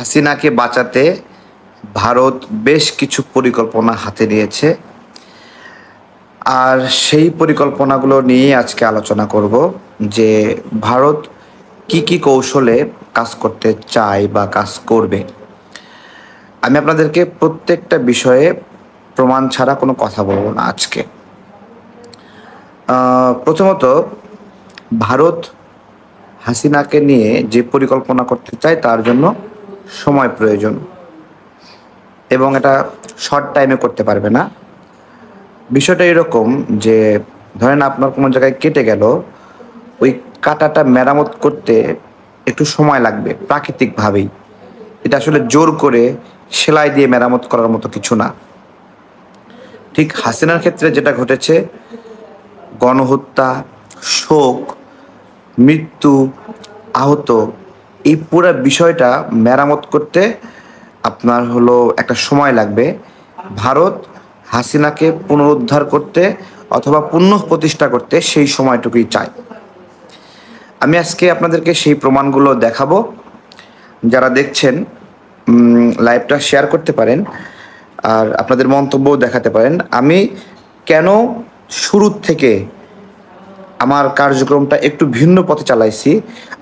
হাসিনাকে বাঁচাতে ভারত বেশ কিছু পরিকল্পনা হাতে নিয়েছে। আর সেই পরিকল্পনাগুলো নিয়ে আজকে আলোচনা করব যে ভারত কি কি কৌশলে কাজ করতে চায় বা কাজ করবে। আমি আপনাদেরকে প্রত্যেকটা বিষয়ে প্রমাণ ছাড়া কোনো কথা বলব না আজকে। প্রথমত ভারত হাসিনাকে নিয়ে যে পরিকল্পনা করতে চায় তার জন্য সময় প্রয়োজন। এবং এটা শর্ট টাইমে করতে পারবে না। বিষয়টা এরকম যে, ধরেন আপনার কোনো জায়গায় কেটে গেল, ওই কাটাটা মেরামত করতে একটু সময় লাগবে, প্রাকৃতিকভাবেই। এটা আসলে জোর করে সেলাই দিয়ে মেরামত করার মতো কিছু না। ঠিক হাসিনার ক্ষেত্রে যেটা ঘটেছে, গণহত্যা, শোক, মৃত্যু, আহত এই পুরো বিষয়টা মেরামত করতে আপনার হলো একটা সময় লাগবে। ভারত হাসিনাকে পুনরুদ্ধার করতে অথবা পুনঃ প্রতিষ্ঠা করতে সেই সময়টুকুই চায়। আমি আজকে আপনাদেরকে সেই প্রমাণগুলো দেখাবো। যারা দেখছেন লাইভটা শেয়ার করতে পারেন আর আপনাদের মন্তব্যও দেখাতে পারেন। আমি কেন শুরুর থেকে আমার কার্যক্রমটা একটু ভিন্ন পথে চালাইছি।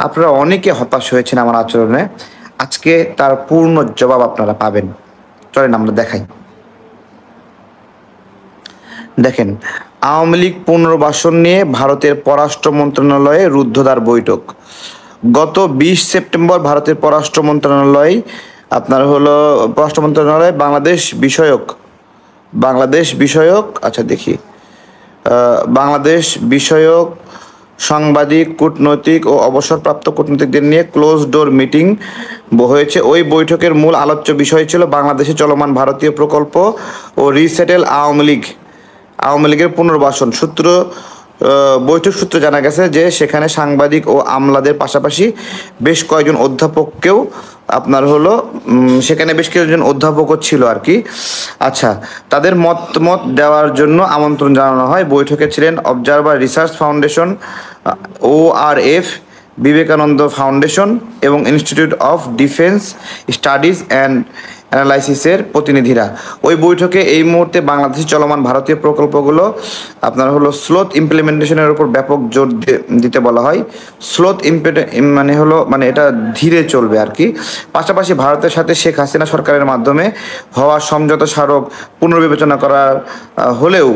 আপনারা অনেকে হতাশ হয়েছেন আমার আচরণে। আজকে তার পূর্ণ জবাব আপনারা পাবেন। চলেন আমরা দেখাই। দেখেন, আওয়ামী লীগ পুনর্বাসন নিয়ে ভারতের পররাষ্ট্র মন্ত্রণালয়ে রুদ্ধদ্বার বৈঠক। গত বিশ সেপ্টেম্বর ভারতের পররাষ্ট্র মন্ত্রণালয়, আপনার হলো পররাষ্ট্র মন্ত্রণালয়, বাংলাদেশ বিষয়ক বাংলাদেশ বিষয়ক আচ্ছা দেখি। বাংলাদেশ বিষয়ক সাংবাদিক, কূটনৈতিক ও অবসরপ্রাপ্ত কূটনৈতিকদের নিয়ে ক্লোজ ডোর মিটিং হয়েছে। ওই বৈঠকের মূল আলোচ্য বিষয় ছিল বাংলাদেশে চলমান ভারতীয় প্রকল্প ও রিসেটেল আওয়ামী লীগ, আওয়ামী লীগের পুনর্বাসন। সূত্র বৈঠক সূত্রে জানা গেছে যে সেখানে সাংবাদিক ও আমলাদের পাশাপাশি বেশ কয়েকজন অধ্যাপককেও আপনার হলো সেখানে বেশ কয়েকজন অধ্যাপকও ছিল আর কি। আচ্ছা তাদের মতামত দেওয়ার জন্য আমন্ত্রণ জানানো হয়। বৈঠকে ছিলেন observer research foundation O R F Vivekananda foundation এবং institute of defence studies and অ্যানালাইসিসের প্রতিনিধিরা। ওই বৈঠকে এই মুহূর্তে বাংলাদেশে চলমান ভারতীয় প্রকল্পগুলো আপনার হলো স্লোথ ইমপ্লিমেন্টেশনের উপর ব্যাপক জোর দিতে বলা হয়। স্লোথ মানে হলো মানে এটা ধীরে চলবে আর কি। পাশাপাশি ভারতের সাথে শেখ হাসিনা সরকারের মাধ্যমে হওয়া সমঝোতা স্মারক পুনর্বিবেচনা করা হলেও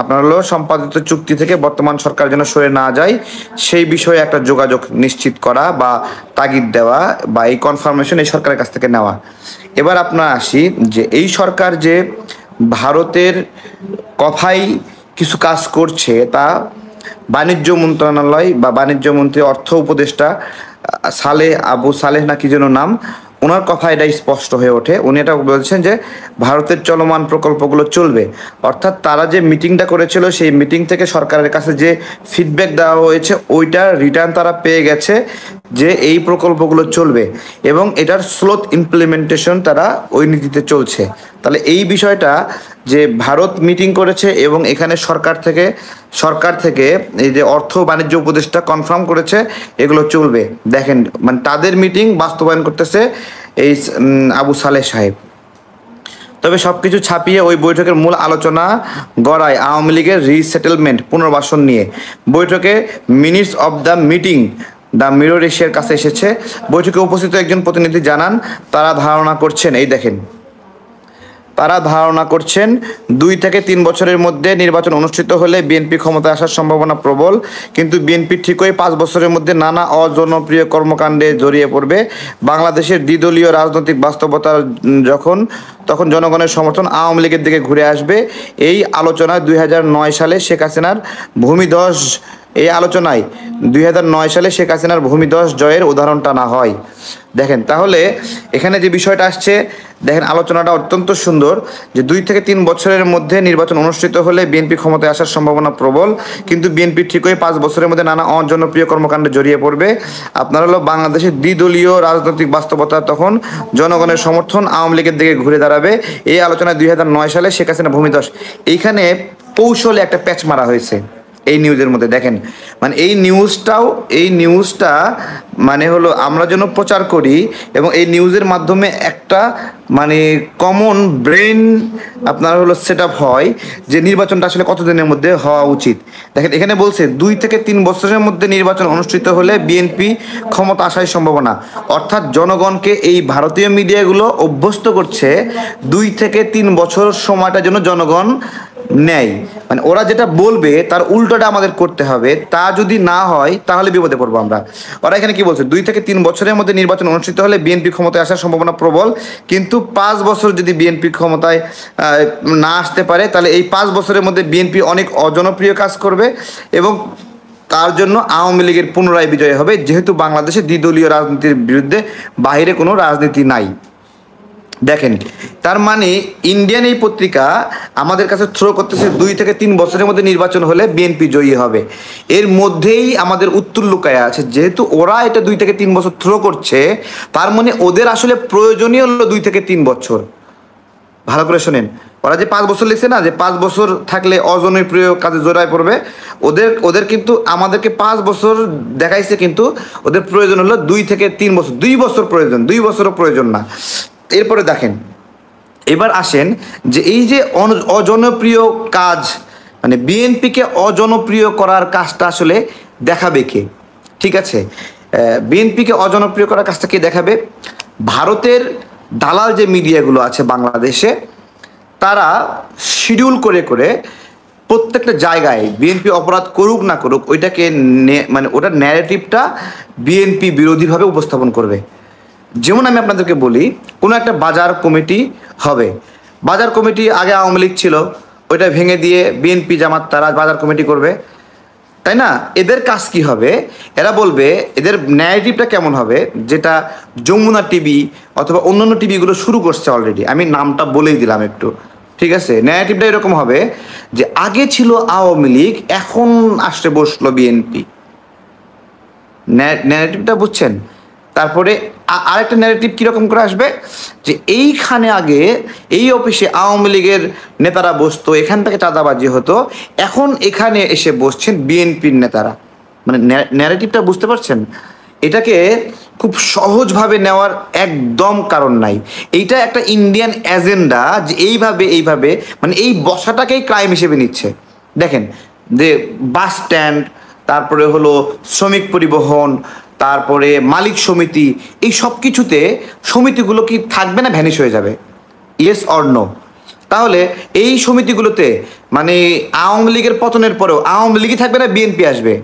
আপনার হলো সম্পাদিত চুক্তি থেকে বর্তমান সরকার যেন সরে না যায়, সেই বিষয়ে একটা যোগাযোগ নিশ্চিত করা বা তাগিদ দেওয়া বা এই কনফার্মেশন এই সরকারের কাছ থেকে নেওয়া। এবার আপনার আসি যে এই সরকার যে ভারতের কথাই কিছু কাজ করছে, তা বাণিজ্য মন্ত্রণালয় বা বাণিজ্য মন্ত্রী অর্থ উপদেষ্টা সালেহ আবু সালেহ না কি যেন নাম ওনার কথা এটাই স্পষ্ট হয়ে ওঠে। উনি এটা বলছেন যে, ভারতের চলমান প্রকল্পগুলো চলবে। অর্থাৎ তারা যে মিটিংটা করেছিল, সেই মিটিং থেকে সরকারের কাছে যে ফিডব্যাক দেওয়া হয়েছে ওইটা রিটার্ন তারা পেয়ে গেছে। যে এই প্রকল্পগুলো চলবে এবং এটার স্লোথ ইমপ্লিমেন্টেশন তারা ওই নীতিতে চলছে। তাহলে এই বিষয়টা যে ভারত মিটিং করেছে এবং এখানে সরকার থেকে সরকার থেকে এই যে অর্থ বাণিজ্য উপদেষ্টা কনফার্ম করেছে, এগুলো চলবে। দেখেন মানে তাদের মিটিং বাস্তবায়ন করতেছে এই আবু সালেহ সাহেব। তবে সবকিছু ছাপিয়ে ওই বৈঠকের মূল আলোচনা গড়ায় আওয়ামী লীগের রিসেটেলমেন্ট পুনর্বাসন নিয়ে। বৈঠকে minutes of the meeting the mirror এশিয়ার কাছে এসেছে। বৈঠকে উপস্থিত একজন প্রতিনিধি জানান, তারা ধারণা করছেন, এই দেখেন, তারা ধারণা করছেন দুই থেকে তিন বছরের মধ্যে নির্বাচন অনুষ্ঠিত হলে বিএনপি ক্ষমতায় আসার সম্ভাবনা প্রবল, কিন্তু বিএনপি ঠিকই পাঁচ বছরের মধ্যে নানা অজনপ্রিয় কর্মকাণ্ডে জড়িয়ে পড়বে। বাংলাদেশের দ্বিদলীয় রাজনৈতিক বাস্তবতা যখন, তখন জনগণের সমর্থন আওয়ামী লীগের দিকে ঘুরে আসবে। এই আলোচনায় দুই সালে শেখ হাসিনার ভূমিধস এই আলোচনায় দুই হাজার নয় সালে শেখ হাসিনার ভূমিধস জয়ের উদাহরণ টানা হয়। দেখেন, তাহলে এখানে যে বিষয়টা আসছে, দেখেন, আলোচনাটা অত্যন্ত সুন্দর যে দুই থেকে তিন বছরের মধ্যে নির্বাচন অনুষ্ঠিত হলে বিএনপি ক্ষমতায় আসার সম্ভাবনা প্রবল, কিন্তু বিএনপি ঠিকই পাঁচ বছরের মধ্যে নানা অজনপ্রিয় কর্মকাণ্ডে জড়িয়ে পড়বে। আপনার হলো বাংলাদেশের দ্বিদলীয় রাজনৈতিক বাস্তবতা তখন জনগণের সমর্থন আওয়ামী লীগের দিকে ঘুরে দাঁড়াবে। এই আলোচনায় দুই হাজার নয় সালে শেখ হাসিনা ভূমিধস এইখানে কৌশলে একটা প্যাচ মারা হয়েছে। এই নিউজের মধ্যে। দেখেন মানে এই নিউজটাও এই নিউজটা মানে হলো আমরা যেন প্রচার করি এবং এই নিউজের মাধ্যমে একটা মানে কমন ব্রেন আপনার হলো সেট হয় যে নির্বাচনটা আসলে কতদিনের মধ্যে হওয়া উচিত। দেখেন, এখানে বলছে দুই থেকে তিন বছরের মধ্যে নির্বাচন অনুষ্ঠিত হলে বিএনপি ক্ষমতা আসার সম্ভাবনা। অর্থাৎ জনগণকে এই ভারতীয় মিডিয়াগুলো অভ্যস্ত করছে দুই থেকে তিন বছর সময়টা যেন জনগণ নেয়। মানে ওরা যেটা বলবে, তার উল্টোটা আমাদের করতে হবে। তা যদি না হয়, তাহলে বিপদে পড়ব আমরা। ওরা এখানে কি বলছে? দুই থেকে তিন বছরের মধ্যে নির্বাচন অনুষ্ঠিত হলে বিএনপি ক্ষমতায় আসার সম্ভাবনা প্রবল। কিন্তু পাঁচ বছর যদি বিএনপি ক্ষমতায় না আসতে পারে, তাহলে এই পাঁচ বছরের মধ্যে বিএনপি অনেক অজনপ্রিয় কাজ করবে এবং তার জন্য আওয়ামী লীগের পুনরায় বিজয় হবে। যেহেতু বাংলাদেশে দ্বিদলীয় রাজনীতির বিরুদ্ধে বাইরে কোনো রাজনীতি নাই। দেখেন, তার মানে ইন্ডিয়ান এই পত্রিকা আমাদের কাছে থ্রো করতেছে দুই থেকে তিন বছরের মধ্যে নির্বাচন হলে বিএনপি জয়ী হবে। এর মধ্যেই আমাদের উত্তর লুকায় আছে, যেহেতু ওরা এটা দুই থেকে তিন বছর থ্রো করছে, তার মানে ওদের আসলে প্রয়োজনীয় হলো দুই থেকে তিন বছর। ভালো করে শোনেন, ওরা যে পাঁচ বছর লিখছে না, যে পাঁচ বছর থাকলে অজনপ্রিয় কাজে জোড়ায় পড়বে, ওদের ওদের কিন্তু আমাদেরকে পাঁচ বছর দেখাইছে কিন্তু ওদের প্রয়োজন হলো দুই থেকে তিন বছর, দুই বছর প্রয়োজন, দুই বছরও প্রয়োজন না। এরপরে দেখেন, এবার আসেন যে এই যে অজনপ্রিয় কাজ মানে বিএনপিকে অজনপ্রিয় করার কাজটা আসলে দেখাবে কে? ঠিক আছে বিএনপিকে অজনপ্রিয় করার কাজটা কে দেখাবে? ভারতের দালাল যে মিডিয়াগুলো আছে বাংলাদেশে, তারা শিডিউল করে করে প্রত্যেকটা জায়গায় বিএনপি অপরাধ করুক না করুক, ওইটাকে মানে ওটার ন্যারেটিভটা বিএনপি বিরোধীভাবে উপস্থাপন করবে। যেমন আমি আপনাদেরকে বলি, কোনো একটা বাজার কমিটি হবে। বাজার কমিটি আগে আওয়ামী লীগ ছিল, ওইটা ভেঙে দিয়ে বিএনপি জামাত তারা বাজার কমিটি করবে। তাই না? এদের কাজ কি হবে? এরা বলবে, এদের ন্যারেটিভটা কেমন হবে? যেটা যমুনা টিভি অথবা অন্যান্য টিভিগুলো শুরু করছে অলরেডি আমি নামটা বলেই দিলাম একটু। ঠিক আছে? ন্যারেটিভটা এরকম হবে যে, আগে ছিল আওয়ামী লীগ, এখন আসতে বসল বিএনপি। ন্যারেটিভটা বুঝছেন? তারপরে আরেকটা ন্যারেটিভ কীরকম করে আসবে? যে এইখানে আগে এই অফিসে আওয়ামী লীগের নেতারা বসতো, এখান থেকে চাঁদাবাজি হতো, এখন এখানে এসে বসছেন বিএনপির নেতারা। মানে ন্যারেটিভটা বুঝতে পারছেন? এটাকে খুব সহজভাবে নেওয়ার একদম কারণ নাই। এইটা একটা ইন্ডিয়ান এজেন্ডা যে এইভাবে এইভাবে মানে এই বসাটাকেই ক্রাইম হিসেবে নিচ্ছে। দেখেন, যে বাস স্ট্যান্ড তারপরে হলো শ্রমিক পরিবহন তারপরে মালিক সমিতি, এই সব কিছুতে সমিতিগুলো কি থাকবে না ভ্যানিশ হয়ে যাবে? ইয়েস অর নো তাহলে এই সমিতিগুলোতে মানে আওয়ামী লীগের পতনের পরেও, আওয়ামী লীগই থাকবে না বিএনপি আসবে?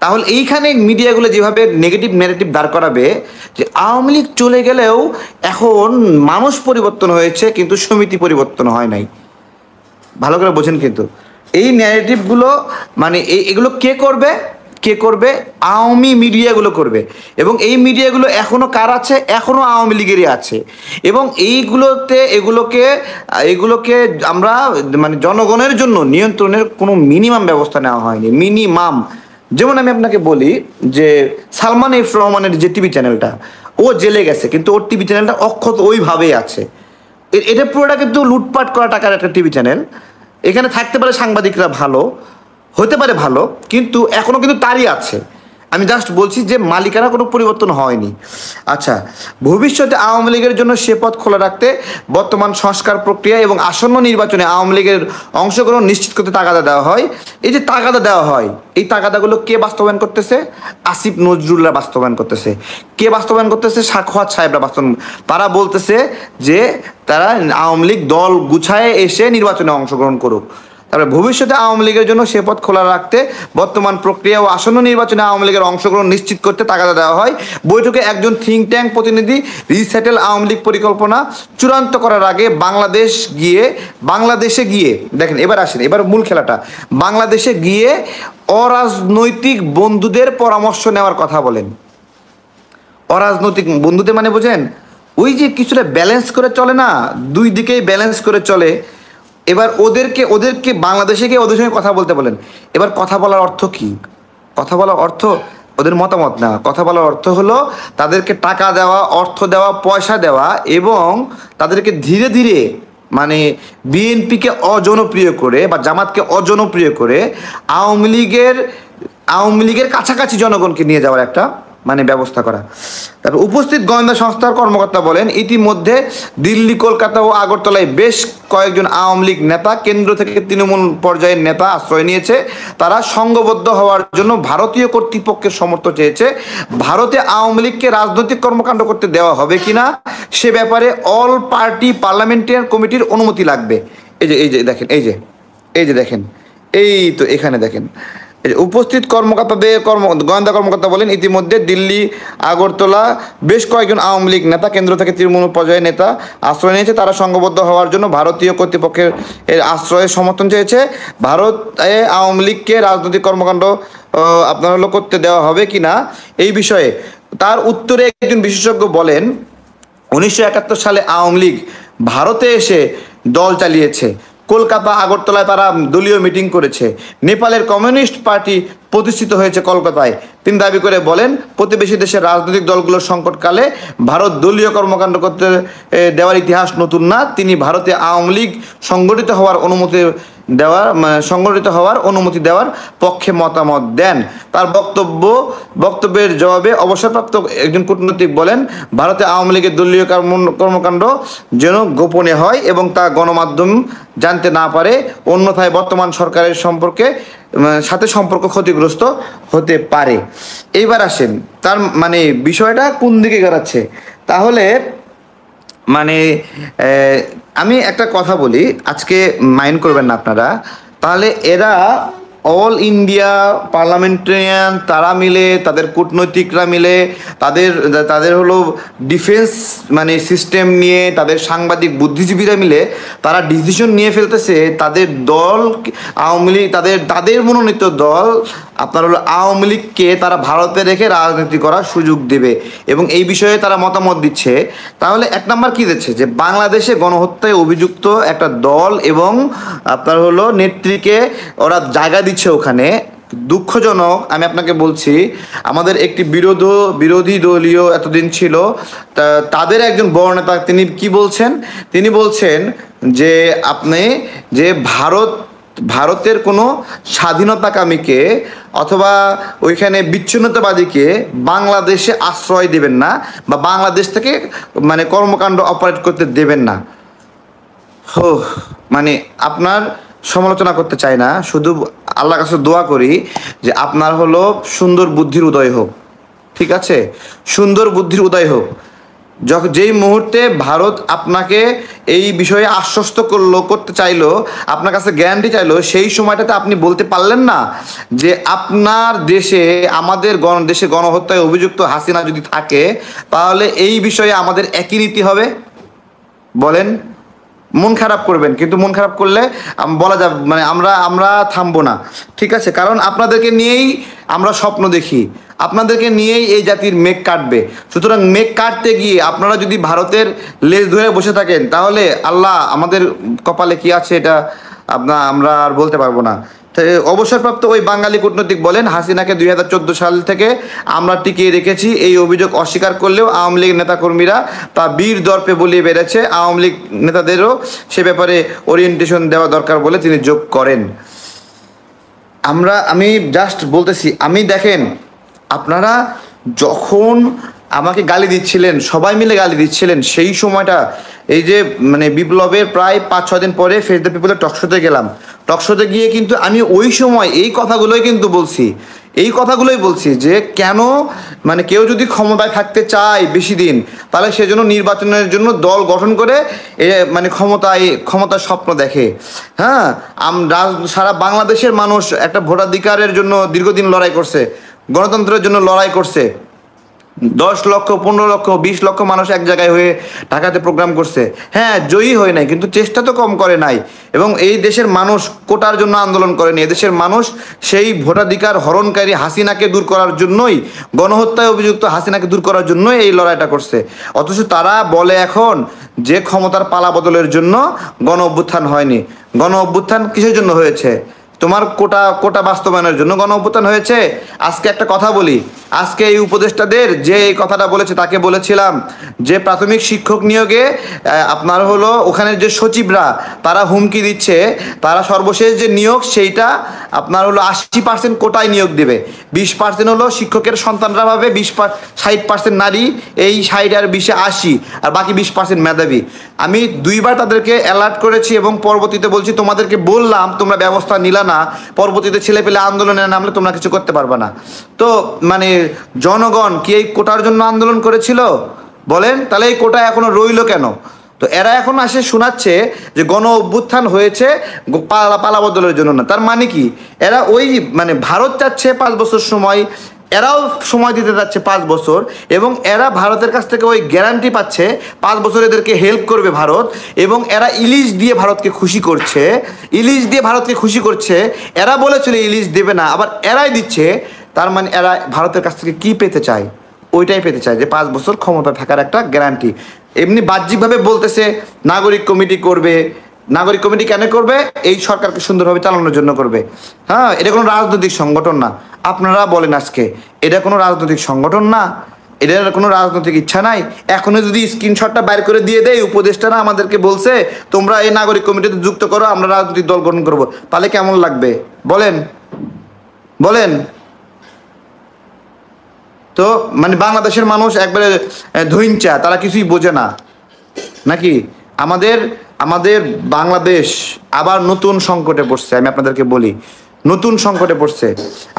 তাহলে এইখানে মিডিয়াগুলো যেভাবে নেগেটিভ ন্যারেটিভ দাঁড় করাবে, যে আওয়ামী লীগ চলে গেলেও এখন মানুষ পরিবর্তন হয়েছে, কিন্তু সমিতি পরিবর্তন হয় নাই। ভালো করে বোঝেন কিন্তু। এই ন্যারেটিভগুলো মানে এগুলো কে করবে? কে করবে? আওয়ামী মিডিয়াগুলো করবে। এবং এই মিডিয়াগুলো এখনও কার আছে? এখনও আওয়ামী লীগেরই আছে। এবং এইগুলোতে এগুলোকে এগুলোকে আমরা মানে জনগণের জন্য নিয়ন্ত্রণের কোনো মিনিমাম ব্যবস্থা নেওয়া হয়নি। মিনিমাম। যেমন আমি আপনাকে বলি যে সালমান এফ রহমানের যে টিভি চ্যানেলটা, ও জেলে গেছে, কিন্তু ওর টিভি চ্যানেলটা অক্ষত ওইভাবেই আছে। এটা পুরোটা কিন্তু লুটপাট করা টাকার একটা টিভি চ্যানেল। এখানে থাকতে পারে সাংবাদিকরা ভালো হতে পারে ভালো, কিন্তু এখনও কিন্তু তারই আছে। আমি জাস্ট বলছি যে মালিকানা কোনো পরিবর্তন হয়নি। আচ্ছা ভবিষ্যতে আওয়ামী লীগের জন্য সে পথ খোলা রাখতে বর্তমান সংস্কার প্রক্রিয়া এবং আসন্ন নির্বাচনে আওয়ামী লীগের অংশগ্রহণ নিশ্চিত করতে তাগাদা দেওয়া হয়। এই যে তাগাদা দেওয়া হয়, এই তাগাদাগুলো কে বাস্তবায়ন করতেছে? আসিফ নজরুল্লাহ বাস্তবায়ন করতেছে। কে বাস্তবায়ন করতেছে? সাক্ষাৎ সাহেবরা বাস্তবায়ন তারা বলতেছে যে তারা আওয়ামী লীগ দল গুছায় এসে নির্বাচনে অংশগ্রহণ করুক। তারপরে ভবিষ্যতে আওয়ামী লীগের জন্য সে পথ খোলা রাখতে বর্তমান প্রক্রিয়া ও আসন্ন নির্বাচনে আওয়ামী লীগের অংশগ্রহণ নিশ্চিত করতে তাগাদা দেওয়া হয়। বৈঠকে একজন থিঙ্ক ট্যাঙ্ক প্রতিনিধি রিসেটেল আওয়ামী লীগ পরিকল্পনা চূড়ান্ত করার আগে বাংলাদেশ গিয়ে, বাংলাদেশে গিয়ে, দেখেন, এবার আসেন, এবার মূল খেলাটা। বাংলাদেশে গিয়ে অরাজনৈতিক বন্ধুদের পরামর্শ নেওয়ার কথা বলেন। অরাজনৈতিক বন্ধুদের মানে বোঝেন, ওই যে কিছুটা ব্যালেন্স করে চলে না, দুই দিকেই ব্যালেন্স করে চলে এবার ওদেরকে ওদেরকে বাংলাদেশে গিয়ে ওদের সঙ্গে কথা বলতে বলেন। এবার কথা বলার অর্থ কি? কথা বলার অর্থ, ওদের মতামত না। কথা বলার অর্থ হলো, তাদেরকে টাকা দেওয়া, অর্থ দেওয়া, পয়সা দেওয়া এবং তাদেরকে ধীরে ধীরে মানে বিএনপিকে অজনপ্রিয় করে বা জামাতকে অজনপ্রিয় করে আওয়ামী লীগের আওয়ামী লীগের কাছাকাছি জনগণকে নিয়ে যাওয়ার একটা মানে ব্যবস্থা করা। তারপর উপস্থিত গোয়েন্দা সংস্থার কর্মকর্তা বলেন, ইতিমধ্যে দিল্লি, কলকাতা ও আগরতলায় বেশ কয়েকজন আওয়ামী লীগ নেতা, কেন্দ্র থেকে তৃণমূল পর্যায়ের নেতা আশ্রয় নিয়েছে। তারা সংঘবদ্ধ হওয়ার জন্য ভারতীয় কর্তৃপক্ষের সমর্থন চেয়েছে। ভারতে আওয়ামী লীগকে রাজনৈতিক কর্মকাণ্ড করতে দেওয়া হবে কিনা, সে ব্যাপারে অল পার্টি পার্লামেন্টারি কমিটির অনুমতি লাগবে। এই যে এই যে দেখেন, এই যে এই যে দেখেন, এই তো এখানে দেখেন। উপস্থিত কর্মকর্তাদের কর্ম, গোয়েন্দা কর্মকর্তা বলেন, ইতিমধ্যে দিল্লি, আগরতলা বেশ কয়েকজন আওয়ামী লীগ নেতা, কেন্দ্র থেকে তৃণমূল পর্যায়ের নেতা আশ্রয় নিয়েছে। তারা সংঘবদ্ধ হওয়ার জন্য ভারতীয় কর্তৃপক্ষের এর আশ্রয়ের সমর্থন চেয়েছে। ভারতে আওয়ামী লীগকে রাজনৈতিক কর্মকাণ্ড আপনার হলো করতে দেওয়া হবে কি না, এই বিষয়ে তার উত্তরে একজন বিশেষজ্ঞ বলেন, উনিশশো একাত্তর সালে আওয়ামী লীগ ভারতে এসে দল চালিয়েছে। কলকাতা, আগরতলায় তারা দলীয় মিটিং করেছে। নেপালের কমিউনিস্ট পার্টি প্রতিষ্ঠিত হয়েছে কলকাতায়। তিনি দাবি করে বলেন, প্রতিবেশী দেশের রাজনৈতিক দলগুলোর সংকটকালে ভারত দলীয় কর্মকাণ্ড করতে দেওয়ার ইতিহাস নতুন না। তিনি ভারতে আওয়ামী লীগ সংগঠিত হওয়ার অনুমতি দেওয়ার মানে সংগঠিত হওয়ার অনুমতি দেওয়ার পক্ষে মতামত দেন। তার বক্তব্য, বক্তব্যের জবাবে অবসরপ্রাপ্ত একজন কূটনৈতিক বলেন, ভারতে আওয়ামী লীগের দলীয় কর্ম- কর্মকাণ্ড যেন গোপনে হয় এবং তা গণমাধ্যম জানতে না পারে, অন্যথায় বর্তমান সরকারের সম্পর্কে সাথে সম্পর্ক ক্ষতিগ্রস্ত হতে পারে। এইবার আসেন, তার মানে বিষয়টা কোন দিকে গড়াচ্ছে? তাহলে মানে আমি একটা কথা বলি আজকে মাইন্ড করবেন না আপনারা। তাহলে এরা অল ইন্ডিয়া পার্লামেন্টারিয়ান তারা মিলে, তাদের কূটনৈতিকরা মিলে, তাদের তাদের হলো ডিফেন্স মানে সিস্টেম নিয়ে, তাদের সাংবাদিক বুদ্ধিজীবীরা মিলে তারা ডিসিশন নিয়ে ফেলতেছে। তাদের দল, আওয়ামী লীগ, তাদের তাদের মনোনীত দল, আপনার হলো আওয়ামী লীগকে তারা ভারতে রেখে রাজনীতি করার সুযোগ দেবে এবং এই বিষয়ে তারা মতামত দিচ্ছে। তাহলে এক নম্বর কী দিচ্ছে? যে বাংলাদেশে গণহত্যায় অভিযুক্ত একটা দল এবং আপনার হলো নেত্রীকে ওরা জায়গা দিচ্ছে ওখানে, দুঃখজনক, আমি আপনাকে বলছি, আমাদের একটি বিরোধ, বিরোধী দলীয় এতদিন ছিল তাদের একজন বড় নেতা, তিনি কি বলছেন? তিনি বলছেন যে আপনি যে ভারত, ভারতের কোনো স্বাধীনতাকামীকে অথবা ওইখানে বিচ্ছিন্নতাবাদীকে বাংলাদেশে আশ্রয় দেবেন না বা বাংলাদেশ থেকে মানে কর্মকাণ্ড অপারেট করতে দেবেন না। হো মানে আপনার সমালোচনা করতে চাই না, শুধু আল্লাহর কাছে দোয়া করি যে আপনার হলো সুন্দর বুদ্ধির উদয় হোক। ঠিক আছে? সুন্দর বুদ্ধির উদয় হোক। যখন যেই মুহূর্তে ভারত আপনাকে এই বিষয়ে আশ্বস্ত করল, করতে চাইলো, আপনার কাছে গ্যারান্টি চাইলো, সেই সময়টাতে আপনি বলতে পারলেন না যে আপনার দেশে, আমাদের গণ, দেশে গণহত্যায় অভিযুক্ত হাসিনা যদি থাকে, তাহলে এই বিষয়ে আমাদের একই নীতি হবে? বলেন। মন খারাপ করবেন, কিন্তু মন খারাপ করলে বলা যাবে মানে আমরা আমরা থামবো না। ঠিক আছে? কারণ আপনাদেরকে নিয়েই আমরা স্বপ্ন দেখি। আপনাদেরকে নিয়েই এই জাতির মেঘ কাটবে। সুতরাং মেঘ কাটতে গিয়ে আপনারা যদি ভারতের লেজ ধরে বসে থাকেন, তাহলে আল্লাহ আমাদের কপালে কি আছে এটা আপনার আমরা আর বলতে পারব না। অবসরপ্রাপ্ত ওই বাঙালি কূটনৈতিক বলেন, হাসিনাকে দুই হাজার চোদ্দ সাল থেকে আমরা টিকিয়ে রেখেছি। এই অভিযোগ অস্বীকার করলেও আওয়ামী লীগ নেতাকর্মীরা তা বীর দর্পে বলিয়ে বেড়েছে। আওয়ামী লীগ নেতাদেরও সে ব্যাপারে ওরিয়েন্টেশন দেওয়া দরকার বলে তিনি যোগ করেন। আমরা, আমি জাস্ট বলতেছি, আমি দেখেন, আপনারা যখন আমাকে গালি দিচ্ছিলেন, সবাই মিলে গালি দিচ্ছিলেন। সেই সময়টা এই যে মানে বিপ্লবের প্রায় পাঁচ ছ দিন পরে ফেস দ্য পিপলের টকশোতে গেলাম। টকশোতে গিয়ে কিন্তু আমি ওই সময় এই কথাগুলোই কিন্তু বলছি। এই কথাগুলোই বলছি যে, কেন মানে কেউ যদি ক্ষমতায় থাকতে চায় বেশি দিন, তাহলে সেজন্য নির্বাচনের জন্য দল গঠন করে এ মানে ক্ষমতায়, ক্ষমতার স্বপ্ন দেখে। হ্যাঁ? আম সারা বাংলাদেশের মানুষ একটা ভোটাধিকারের জন্য দীর্ঘদিন লড়াই করছে, গণতন্ত্রের জন্য লড়াই করছে। দশ লক্ষ, পনেরো লক্ষ, বিশ লক্ষ মানুষ এক জায়গায় হয়ে ঢাকাতে প্রোগ্রাম করছে। হ্যাঁ জয়ী হয় নাই, কিন্তু চেষ্টা তো কম করে নাই। এবং এই দেশের মানুষ কোটার জন্য আন্দোলন করেনি। এদেশের মানুষ সেই ভোটাধিকার হরণকারী হাসিনাকে দূর করার জন্যই, গণহত্যায় অভিযুক্ত হাসিনাকে দূর করার জন্যই এই লড়াইটা করছে। অথচ তারা বলে এখন যে ক্ষমতার পালা বদলের জন্য গণ অভ্যুত্থান হয়নি। গণ অভ্যুত্থান কিসের জন্য হয়েছে? তোমার কোটা কোটা বাস্তবায়নের জন্য গণ অভ্যুত্থান হয়েছে? আজকে একটা কথা বলি। আজকে এই উপদেষ্টাদের যে এই কথাটা বলেছে তাকে বলেছিলাম যে প্রাথমিক শিক্ষক নিয়োগে আপনার হলো ওখানের যে সচিবরা, তারা হুমকি দিচ্ছে, তারা সর্বশেষ যে নিয়োগ সেইটা আপনার হলো আশি পার্সেন্ট কোটায় নিয়োগ দেবে। বিশ পার্সেন্ট হলো শিক্ষকের সন্তানরা ভাবে, বিশ ষাট পার্সেন্ট নারী, এই ষাট আর বিশে আশি, আর বাকি বিশ পার্সেন্ট মেধাবী। আমি দুইবার তাদেরকে অ্যালার্ট করেছি এবং পরবর্তীতে বলছি, তোমাদেরকে বললাম, তোমরা ব্যবস্থা নিলা না। পরবর্তীতে ছেলে পেলে আন্দোলনে নামলে তোমরা কিছু করতে পারবে না। তো মানে জনগণ কি এই কোটার জন্য আন্দোলন করেছিল? বলেন, তাহলে এই কোটা এখনও রইল কেন? তো এরা এখন আসে শোনাচ্ছে যে গণ অভ্যুত্থান হয়েছে পালা পালা বদলের জন্য না। তার মানে কি? এরা ওই মানে ভারত চাচ্ছে পাঁচ বছর সময়, এরাও সময় দিতে যাচ্ছে পাঁচ বছর, এবং এরা ভারতের কাছ থেকে ওই গ্যারান্টি পাচ্ছে, পাঁচ বছর এদেরকে হেল্প করবে ভারত, এবং এরা ইলিশ দিয়ে ভারতকে খুশি করছে। ইলিশ দিয়ে ভারতকে খুশি করছে। এরা বলেছিল ইলিশ দেবে না, আবার এরাই দিচ্ছে তার মানে এরা ভারতের কাছ থেকে কি পেতে চায়? ওইটাই পেতে চায় যে পাঁচ বছর ক্ষমতা থাকার একটা গ্যারান্টি এমনি বাহ্যিকভাবে বলতেছে, নাগরিক কমিটি করবে। নাগরিক কমিটি কেন করবে? এই সরকারকে সুন্দরভাবে চালানোর জন্য করবে। হ্যাঁ এটা কোনো রাজনৈতিক সংগঠন না। আপনারা বলেন আজকে, এটা কোনো রাজনৈতিক সংগঠন না। এটার কোনো রাজনৈতিক ইচ্ছা নাই। এখনও যদি স্ক্রিনশটটা বাইর করে দিয়ে দেয়, উপদেষ্টারা আমাদেরকে বলছে, তোমরা এই নাগরিক কমিটিতে যুক্ত করো, আমরা রাজনৈতিক দল গঠন করব। তাহলে কেমন লাগবে? বলেন। বলেন। তো মানে বাংলাদেশের মানুষ একবারে ধৈঞ্চা তারা কিছুই বোঝে না। নাকি? আমাদের আমাদের বাংলাদেশ আবার নতুন সংকটে পড়ছে, আমি আপনাদেরকে বলি। নতুন সংকটে পড়ছে।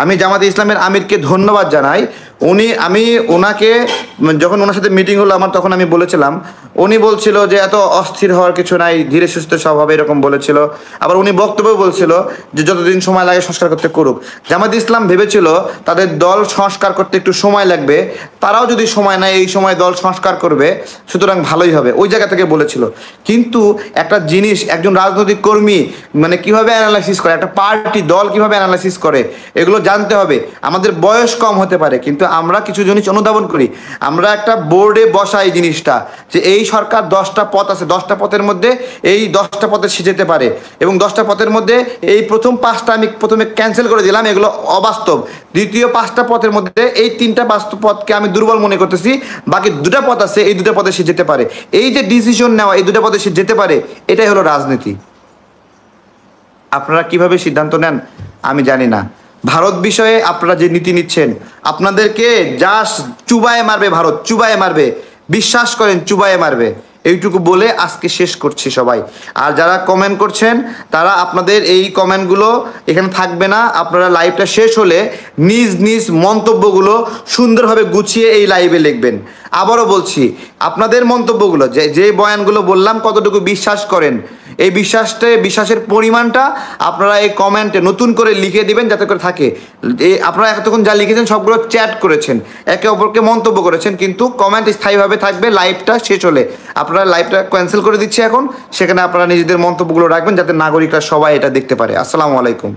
আমি জামাতে ইসলামের আমিরকে ধন্যবাদ জানাই। উনি, আমি ওনাকে যখন ওনার সাথে মিটিং হলো আমার, তখন আমি বলেছিলাম, উনি বলছিল যে এত অস্থির হওয়ার কিছু নাই, ধীরে সুস্থ সব হবে, এরকম বলেছিল। আবার উনি বক্তব্য বলছিল যে যতদিন সময় লাগে সংস্কার করতে করুক। জামাত ইসলাম ভেবেছিল তাদের দল সংস্কার করতে একটু সময় লাগবে, তারাও যদি সময় নেয়, এই সময় দল সংস্কার করবে, সুতরাং ভালোই হবে, ওই জায়গা থেকে বলেছিল। কিন্তু একটা জিনিস, একজন রাজনৈতিক কর্মী মানে কীভাবে অ্যানালাইসিস করে, একটা পার্টি দল কীভাবে অ্যানালাইসিস করে, এগুলো জানতে হবে। আমাদের বয়স কম হতে পারে, কিন্তু আমরা কিছু জিনিস অনুধাবন করি। আমরা একটা বোর্ডে বসা এই জিনিসটা, যে এই সরকার দশটা পথ আছে, দশটা পথের মধ্যে এই দশটা পথে যেতে পারে। এবং দশটা পথের মধ্যে এই প্রথম পাঁচটা আমি প্রথমে ক্যান্সেল করে দিলাম, এগুলো অবাস্তব। দ্বিতীয় পাঁচটা পথের মধ্যে এই তিনটা বাস্তব পথকে আমি দুর্বল মনে করতেছি, বাকি দুটা পথ আছে, এই দুটা পথে সে যেতে পারে। এই যে ডিসিশন নেওয়া, এই দুটা পথে সে যেতে পারে, এটাই হলো রাজনীতি। আপনারা কীভাবে সিদ্ধান্ত নেন, আমি জানি না। ভারত বিষয়ে আপনারা যে নীতি নিচ্ছেন, আপনাদেরকে যা চুবায়ে মারবে ভারত, চুবায়ে মারবে। বিশ্বাস করেন, চুবায়ে মারবে। এইটুকু বলে আজকে শেষ করছি সবাই। আর যারা কমেন্ট করছেন, তারা আপনাদের এই কমেন্টগুলো এখানে থাকবে না। আপনারা লাইভটা শেষ হলে নিজ নিজ মন্তব্যগুলো সুন্দরভাবে গুছিয়ে এই লাইভে লিখবেন। আবারও বলছি, আপনাদের মন্তব্যগুলো, যে যে বয়ানগুলো বললাম, কতটুকু বিশ্বাস করেন? এই বিশ্বাসটা, বিশ্বাসের পরিমাণটা আপনারা এই কমেন্টে নতুন করে লিখে দিবেন যাতে করে থাকে। এই আপনারা এতক্ষণ যা লিখেছেন সবগুলো চ্যাট করেছেন, একে অপরকে মন্তব্য করেছেন, কিন্তু কমেন্ট স্থায়ীভাবে থাকবে লাইভটা শেষ হলে। আপনারা লাইভটা ক্যান্সেল করে দিচ্ছি এখন। সেখানে আপনারা নিজেদের মন্তব্যগুলো রাখবেন যাতে নাগরিকরা সবাই এটা দেখতে পারে। আসসালামু আলাইকুম।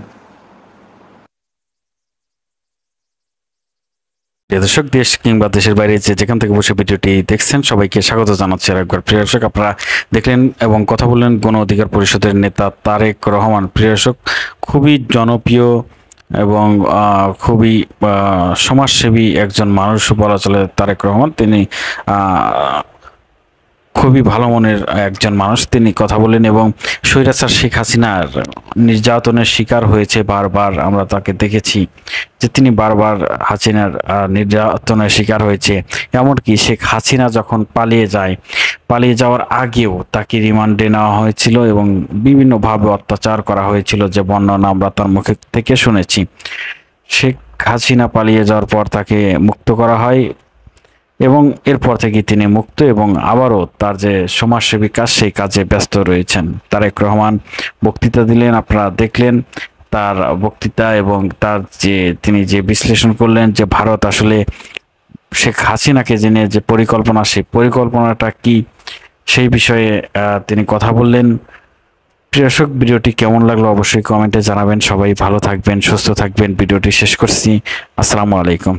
দর্শক, দেশ কিংবা দেশের বাইরে যে যেখান থেকে বসে ভিডিওটি দেখছেন, সবাইকে স্বাগত জানাচ্ছি আর একবার প্রিয় দর্শক, আপনারা দেখলেন এবং কথা বললেন গণ অধিকার পরিষদের নেতা তারেক রহমান। প্রিয় দর্শক, খুবই জনপ্রিয় এবং খুবই সমাজসেবী একজন মানুষ বলা চলে তারেক রহমান। তিনি খুবই ভালো মনের একজন মানুষ তিনি কথা বলেন এবং স্বৈরাচার শেখ হাসিনার নির্যাতনের শিকার হয়েছে বারবার। আমরা তাকে দেখেছি যে তিনি বারবার হাসিনার নির্যাতনের শিকার হয়েছে। এমনকি শেখ হাসিনা যখন পালিয়ে যায়, পালিয়ে যাওয়ার আগেও তাকে রিমান্ডে নেওয়া হয়েছিল এবং বিভিন্নভাবে অত্যাচার করা হয়েছিল যে বর্ণনা আমরা তার মুখে থেকে শুনেছি। শেখ হাসিনা পালিয়ে যাওয়ার পর তাকে মুক্ত করা হয়। এবং এরপর থেকে তিনি মুক্ত এবং আবারও তার যে সমাজসেবী কাজ, সেই কাজে ব্যস্ত রয়েছেন। তারেক রহমান বক্তৃতা দিলেন, আপনারা দেখলেন তার বক্তৃতা এবং তার যে তিনি যে বিশ্লেষণ করলেন যে ভারত আসলে শেখ হাসিনাকে জেনে যে পরিকল্পনা, সেই পরিকল্পনাটা কি, সেই বিষয়ে তিনি কথা বললেন। প্রিয়সক ভিডিওটি কেমন লাগল অবশ্যই কমেন্টে জানাবেন। সবাই ভালো থাকবেন, সুস্থ থাকবেন। ভিডিওটি শেষ করছি। আসসালামু আলাইকুম।